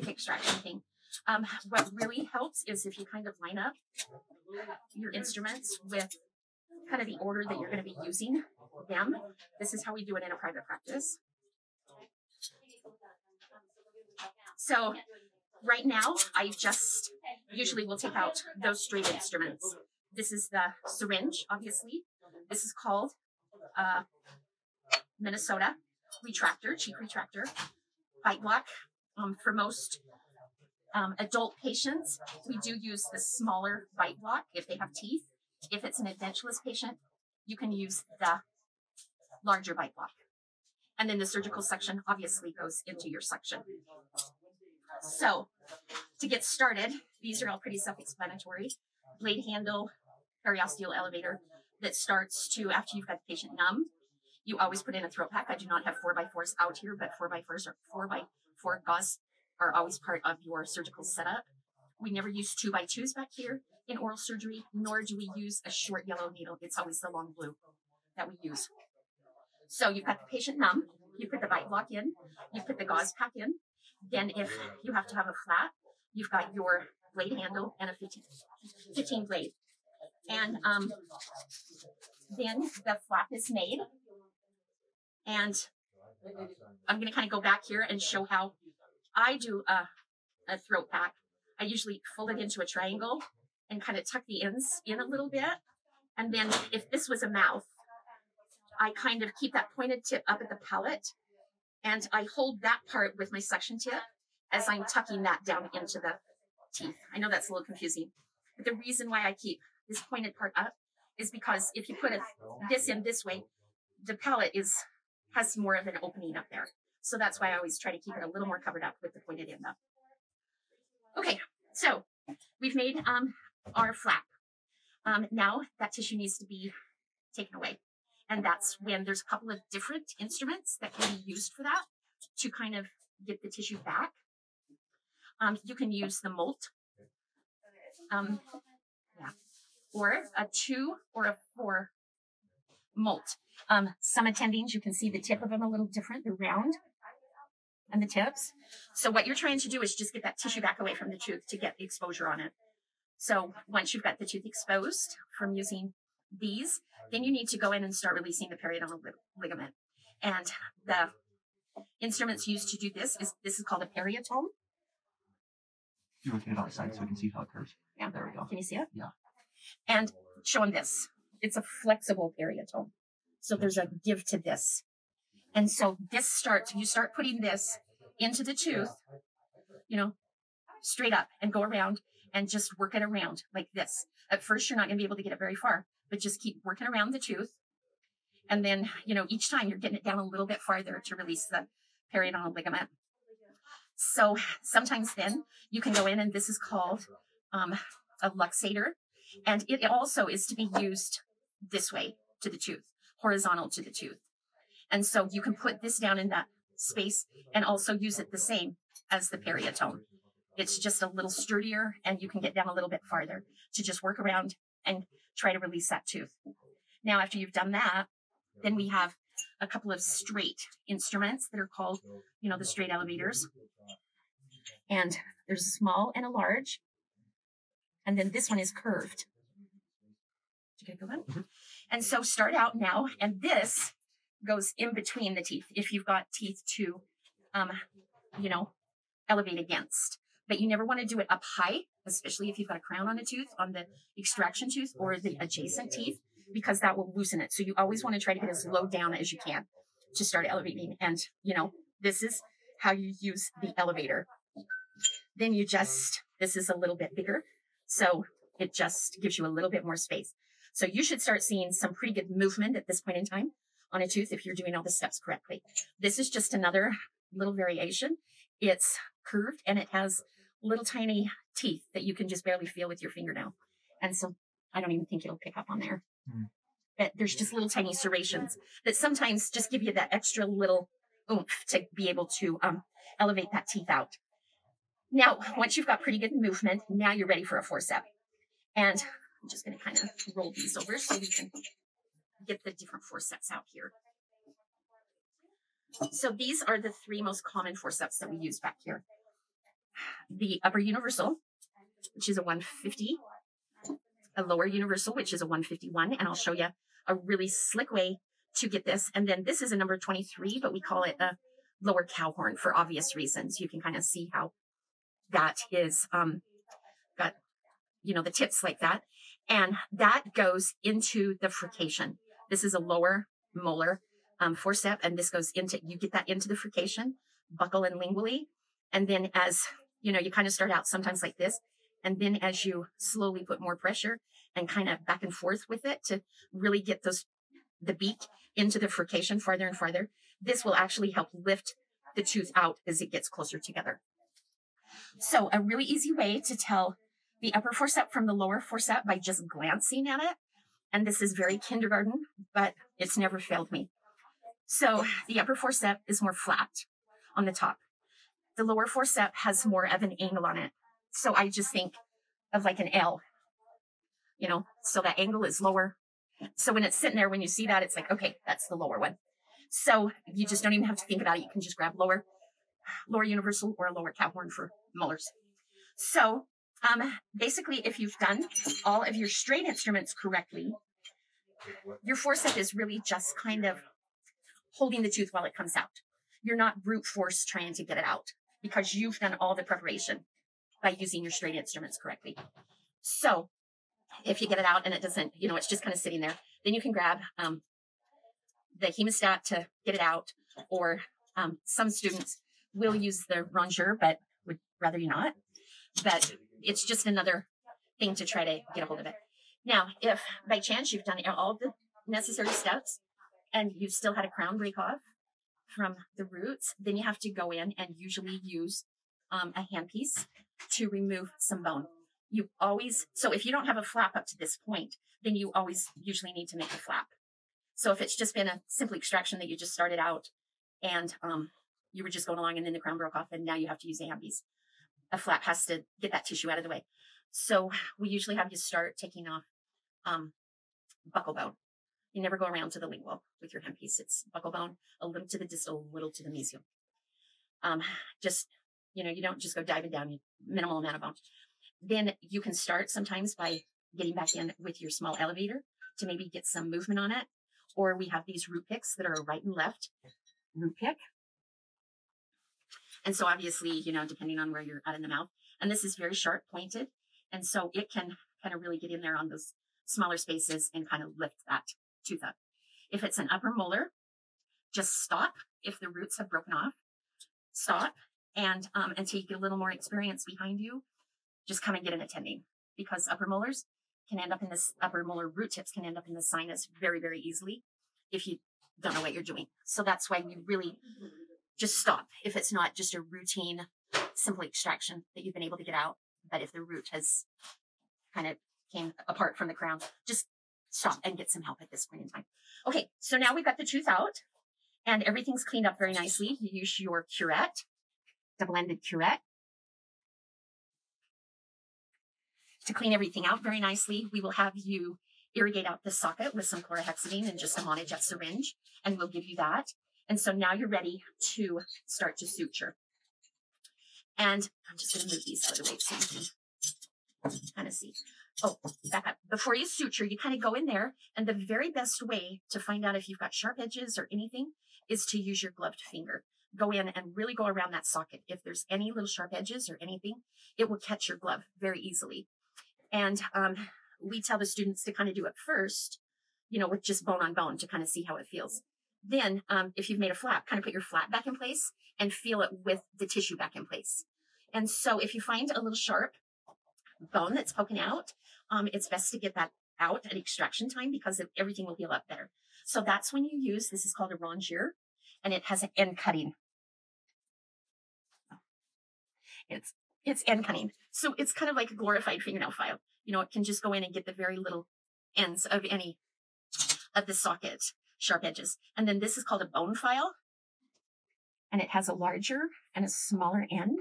tick extraction thing. Um, what really helps is if you kind of line up your instruments with kind of the order that you're going to be using them. This is how we do it in a private practice. So right now, I just usually will take out those straight instruments. This is the syringe, obviously. This is called uh, Minnesota retractor, cheek retractor, bite block. Um, for most um, adult patients, we do use the smaller bite block if they have teeth. If it's an edentulous patient, you can use the larger bite block. And then the surgical suction obviously goes into your suction. So to get started, these are all pretty self-explanatory. Blade handle, periosteal elevator that starts to, after you've got the patient numb, you always put in a throat pack. I do not have four by fours out here, but four by fours or four by four gauze are always part of your surgical setup. We never use two by twos back here in oral surgery, nor do we use a short yellow needle. It's always the long blue that we use. So you've got the patient numb, you put the bite block in, you put the gauze pack in. Then if you have to have a flap, you've got your blade handle and a 15, 15 blade. And um, then the flap is made. And I'm going to kind of go back here and show how I do a, a throat pack. I usually fold it into a triangle and kind of tuck the ends in a little bit. And then if this was a mouth, I kind of keep that pointed tip up at the palate and I hold that part with my suction tip as I'm tucking that down into the teeth. I know that's a little confusing, but the reason why I keep this pointed part up is because if you put a, this in this way, the palate is has more of an opening up there. So that's why I always try to keep it a little more covered up with the pointed end up. Okay, so we've made um, our flap. Um, now that tissue needs to be taken away. And that's when there's a couple of different instruments that can be used for that to kind of get the tissue back. Um, you can use the Molt, um, yeah, or a two or a four Molt. Um, some attendings, you can see the tip of them a little different. They're round and the tips. So what you're trying to do is just get that tissue back away from the tooth to get the exposure on it. So once you've got the tooth exposed from using these, then you need to go in and start releasing the periodontal ligament. And the instruments used to do this is this is called a periotome. You rotate it outside so we can see how it curves. Yeah, there we go. Can you see it? Yeah. And show them this. It's a flexible periotome. So there's a give to this. And so this starts, you start putting this into the tooth, you know, straight up and go around and just work it around like this. At first, you're not going to be able to get it very far, but just keep working around the tooth. And then, you know, each time you're getting it down a little bit farther to release the periodontal ligament. So sometimes then you can go in and this is called um, a luxator. And it also is to be used this way to the tooth, horizontal to the tooth. And so you can put this down in that space and also use it the same as the periotome. It's just a little sturdier and you can get down a little bit farther to just work around and try to release that tooth. Now, after you've done that, then we have a couple of straight instruments that are called, you know, the straight elevators. And there's a small and a large. And then this one is curved. One? Mm-hmm. And so start out now, and this goes in between the teeth if you've got teeth to, um, you know, elevate against. But you never want to do it up high, especially if you've got a crown on a tooth, on the extraction tooth or the adjacent teeth, because that will loosen it. So you always want to try to get as low down as you can to start elevating. And, you know, this is how you use the elevator. Then you just, this is a little bit bigger. So it just gives you a little bit more space. So you should start seeing some pretty good movement at this point in time on a tooth if you're doing all the steps correctly. This is just another little variation. It's curved and it has little tiny teeth that you can just barely feel with your fingernail. And so I don't even think it'll pick up on there. Mm. But there's just little tiny serrations that sometimes just give you that extra little oomph to be able to um, elevate that teeth out. Now, once you've got pretty good movement, now you're ready for a forcep. And I'm just going to kind of roll these over so we can get the different forceps out here. So these are the three most common forceps that we use back here. the upper universal, which is a 150, a lower universal, which is a 151. And I'll show you a really slick way to get this. And then this is a number 23, but we call it a lower cow horn for obvious reasons. You can kind of see how that is um, got, you know, the tips like that. And that goes into the furcation. This is a lower molar um, forcep, and this goes into, you get that into the furcation, buccal and lingually. And then as, you know, you kind of start out sometimes like this. And then as you slowly put more pressure and kind of back and forth with it to really get those, the beak into the furcation farther and farther, this will actually help lift the tooth out as it gets closer together. So a really easy way to tell the upper forcep from the lower forcep by just glancing at it. And this is very kindergarten, but it's never failed me. So the upper forcep is more flat on the top. The lower forcep has more of an angle on it. So I just think of like an L, you know, so that angle is lower. So when it's sitting there, when you see that, it's like, okay, that's the lower one. So you just don't even have to think about it. You can just grab lower, lower universal or lower cow horn for molars. So um, basically, if you've done all of your straight instruments correctly, your forcep is really just kind of holding the tooth while it comes out. You're not brute force trying to get it out because you've done all the preparation by using your straight instruments correctly. So if you get it out and it doesn't, you know, it's just kind of sitting there, then you can grab um, the hemostat to get it out, or um, some students will use the rongeur, but would rather you not. But it's just another thing to try to get a hold of it. Now, if by chance you've done all the necessary steps and you've still had a crown break off from the roots, then you have to go in and usually use um, a handpiece to remove some bone. You always, so if you don't have a flap up to this point, then you always usually need to make a flap. So if it's just been a simple extraction that you just started out and um, you were just going along and then the crown broke off and now you have to use a handpiece, a flap has to get that tissue out of the way. So we usually have you start taking off um, buccal bone. You never go around to the lingual with your handpiece. It's buccal bone, a little to the distal, a little to the mesial. Um, just, you know, you don't just go diving down, minimal amount of bone. Then you can start sometimes by getting back in with your small elevator to maybe get some movement on it. Or we have these root picks that are right and left root pick. And so obviously, you know, depending on where you're at in the mouth, and this is very sharp pointed. And so it can kind of really get in there on those smaller spaces and kind of lift that tooth up. If it's an upper molar, just stop. If the roots have broken off, stop. And um, until you get a little more experience behind you, just come and get an attending because upper molars can end up in this upper molar root tips can end up in the sinus very, very easily if you don't know what you're doing. So that's why we really just stop if it's not just a routine, simple extraction that you've been able to get out. But if the root has kind of came apart from the crown, just stop and get some help at this point in time. Okay, so now we've got the tooth out and everything's cleaned up very nicely. You use your curette, double-ended curette. To clean everything out very nicely, we will have you irrigate out the socket with some chlorhexidine and just a monojet syringe, and we'll give you that. And so now you're ready to start to suture. And I'm just going to move these out of the way so you can kind of see. Oh, back up. Before you suture, you kind of go in there, and the very best way to find out if you've got sharp edges or anything is to use your gloved finger. Go in and really go around that socket. If there's any little sharp edges or anything, it will catch your glove very easily. And um, we tell the students to kind of do it first, you know, with just bone on bone to kind of see how it feels. Then, um, if you've made a flap, kind of put your flap back in place and feel it with the tissue back in place. And so if you find a little sharp bone that's poking out, um, it's best to get that out at extraction time because everything will heal up better. So that's when you use, this is called a rongeur and it has an end cutting. It's, it's end cutting. So it's kind of like a glorified fingernail file. You know, it can just go in and get the very little ends of any of the socket sharp edges. And then this is called a bone file. And it has a larger and a smaller end.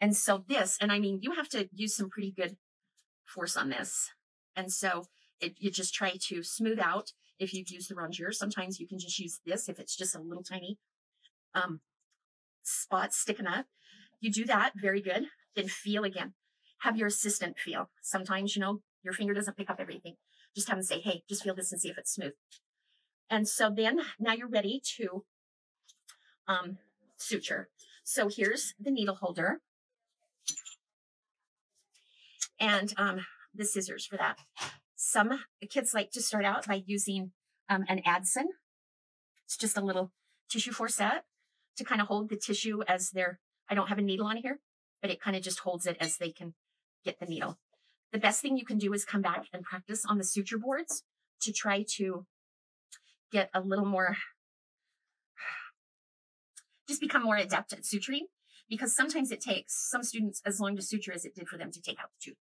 And so this, and I mean, you have to use some pretty good force on this. And so it, you just try to smooth out if you've used the rongeur. Sometimes you can just use this if it's just a little tiny um, spot sticking up. you do that, very good. Then feel again. Have your assistant feel. Sometimes, you know, your finger doesn't pick up everything. Just have them say, hey, just feel this and see if it's smooth. And so then now you're ready to um, suture. So here's the needle holder and um, the scissors for that. Some kids like to start out by using um, an Adson. It's just a little tissue forcep to kind of hold the tissue as they're, I don't have a needle on here, but it kind of just holds it as they can get the needle. The best thing you can do is come back and practice on the suture boards to try to get a little more, just become more adept at suturing because sometimes it takes some students as long to suture as it did for them to take out the tooth.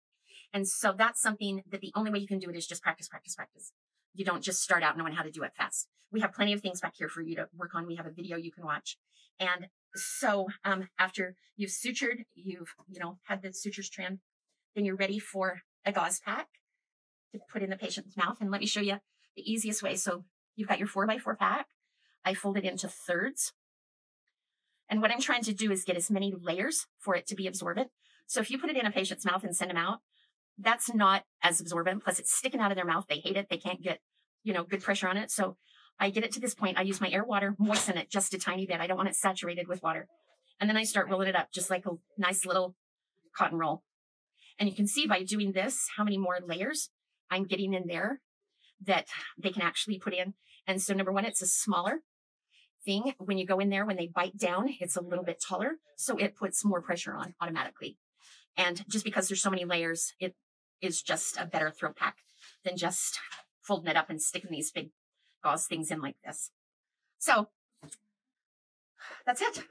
And so that's something that the only way you can do it is just practice, practice, practice. You don't just start out knowing how to do it fast. We have plenty of things back here for you to work on. We have a video you can watch. And so um, after you've sutured, you've, you know, had the sutures trimmed, then you're ready for a gauze pack to put in the patient's mouth. And let me show you the easiest way. So you've got your four by four pack. I fold it into thirds. And what I'm trying to do is get as many layers for it to be absorbent. So if you put it in a patient's mouth and send them out, that's not as absorbent. Plus it's sticking out of their mouth. They hate it. They can't get, you know, good pressure on it. So I get it to this point. I use my air water, moisten it just a tiny bit. I don't want it saturated with water. And then I start rolling it up just like a nice little cotton roll. And you can see by doing this, how many more layers I'm getting in there that they can actually put in. And so number one, it's a smaller thing. When you go in there, when they bite down, it's a little bit taller. So it puts more pressure on automatically. And just because there's so many layers, it is just a better throw pack than just folding it up and sticking these big gauze things in like this. So that's it.